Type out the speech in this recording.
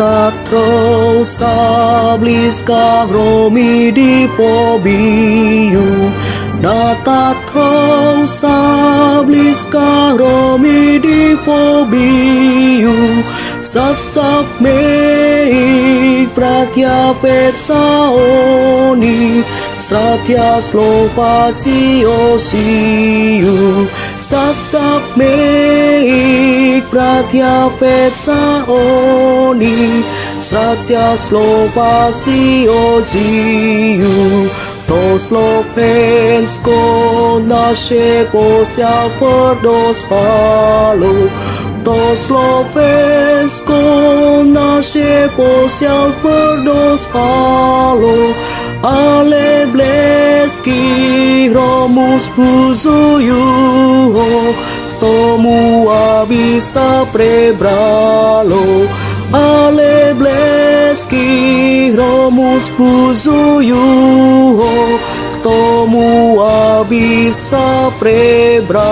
tatro sabliska romi di fobiu Natatro sabliska romi di fobiu Sastak meik pratya fet saoni Stratya fet saoni Stratya slopa siu to slovensko naše posiav dos palo to slovensko naše posiav dos palo ale bleski romus puzuju tomu abisa prebralo ale bleski romus puzuju k tomu, aby sa prebral.